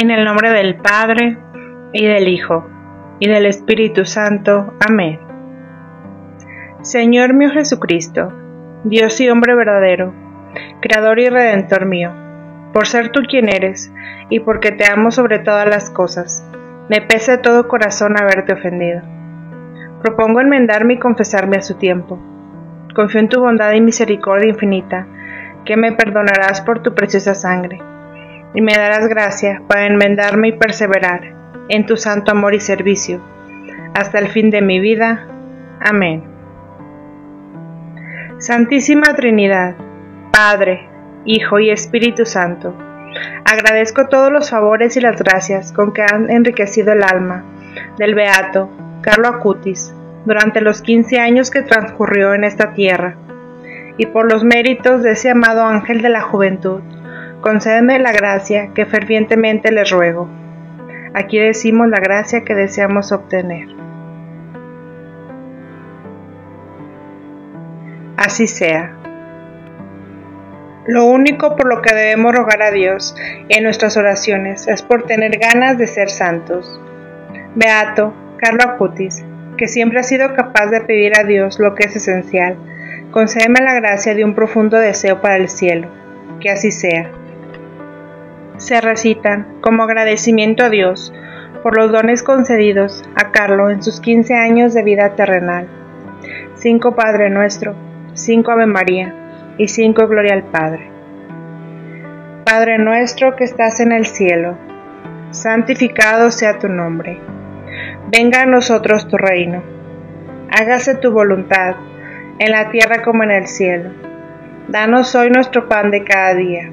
En el nombre del Padre, y del Hijo, y del Espíritu Santo. Amén. Señor mío Jesucristo, Dios y hombre verdadero, Creador y Redentor mío, por ser tú quien eres, y porque te amo sobre todas las cosas, me pesa de todo corazón haberte ofendido. Propongo enmendarme y confesarme a su tiempo. Confío en tu bondad y misericordia infinita, que me perdonarás por tu preciosa sangre y me darás gracia para enmendarme y perseverar en tu santo amor y servicio, hasta el fin de mi vida. Amén. Santísima Trinidad, Padre, Hijo y Espíritu Santo, agradezco todos los favores y las gracias con que han enriquecido el alma del Beato Carlo Acutis durante los 15 años que transcurrió en esta tierra, y por los méritos de ese amado ángel de la juventud, concédeme la gracia que fervientemente les ruego. Aquí decimos la gracia que deseamos obtener. Así sea. Lo único por lo que debemos rogar a Dios en nuestras oraciones es por tener ganas de ser santos. Beato Carlo Acutis, que siempre ha sido capaz de pedir a Dios lo que es esencial, concédeme la gracia de un profundo deseo para el cielo. Que así sea se recitan como agradecimiento a Dios por los dones concedidos a Carlo en sus 15 años de vida terrenal. Cinco Padre Nuestro, cinco Ave María y cinco Gloria al Padre. Padre nuestro que estás en el cielo, santificado sea tu nombre. Venga a nosotros tu reino. Hágase tu voluntad, en la tierra como en el cielo. Danos hoy nuestro pan de cada día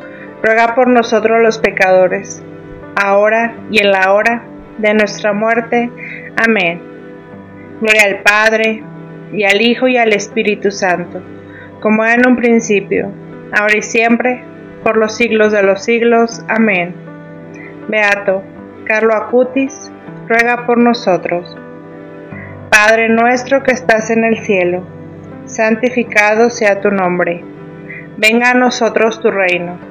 ruega por nosotros los pecadores, ahora y en la hora de nuestra muerte. Amén. Gloria al Padre, y al Hijo, y al Espíritu Santo, como era en un principio, ahora y siempre, por los siglos de los siglos. Amén. Beato, Carlo Acutis, ruega por nosotros. Padre nuestro que estás en el cielo, santificado sea tu nombre. Venga a nosotros tu reino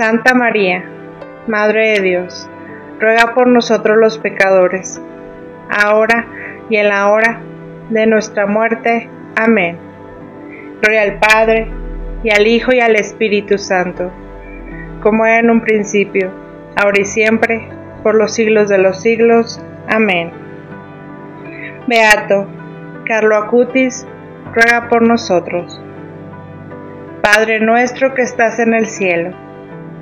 Santa María, Madre de Dios, ruega por nosotros los pecadores, ahora y en la hora de nuestra muerte. Amén. Gloria al Padre, y al Hijo, y al Espíritu Santo, como era en un principio, ahora y siempre, por los siglos de los siglos. Amén. Beato, Carlo Acutis, ruega por nosotros. Padre nuestro que estás en el cielo,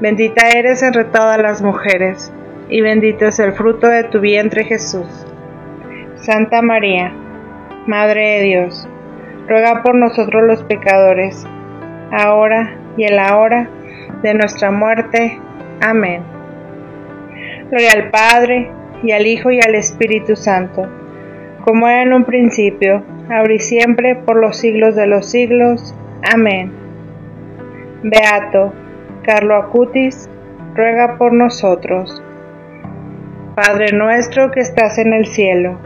Bendita eres entre todas las mujeres, y bendito es el fruto de tu vientre Jesús. Santa María, Madre de Dios, ruega por nosotros los pecadores, ahora y en la hora de nuestra muerte. Amén. Gloria al Padre, y al Hijo, y al Espíritu Santo, como era en un principio, ahora y siempre, por los siglos de los siglos. Amén. Beato Carlo Acutis, ruega por nosotros. Padre nuestro que estás en el cielo,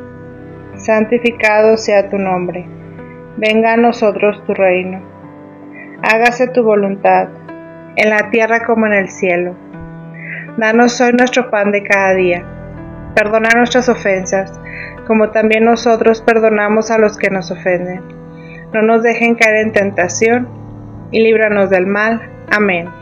santificado sea tu nombre. Venga a nosotros tu reino. Hágase tu voluntad, en la tierra como en el cielo. Danos hoy nuestro pan de cada día. Perdona nuestras ofensas, como también nosotros perdonamos a los que nos ofenden. No nos dejen caer en tentación, y líbranos del mal. Amén.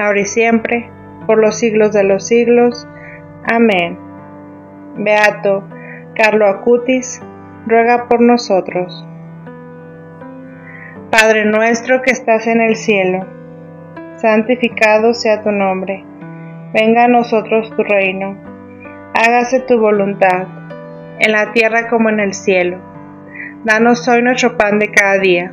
ahora y siempre, por los siglos de los siglos. Amén. Beato Carlo Acutis, ruega por nosotros. Padre nuestro que estás en el cielo, santificado sea tu nombre, venga a nosotros tu reino, hágase tu voluntad, en la tierra como en el cielo. Danos hoy nuestro pan de cada día.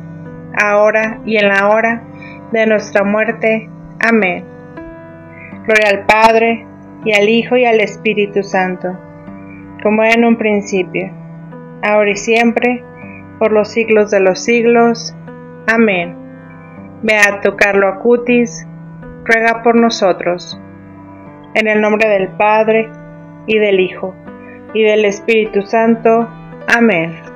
ahora y en la hora de nuestra muerte. Amén. Gloria al Padre, y al Hijo, y al Espíritu Santo como en un principio, ahora y siempre, por los siglos de los siglos. Amén. Beato Carlo Acutis, ruega por nosotros. En el nombre del Padre, y del Hijo, y del Espíritu Santo. Amén.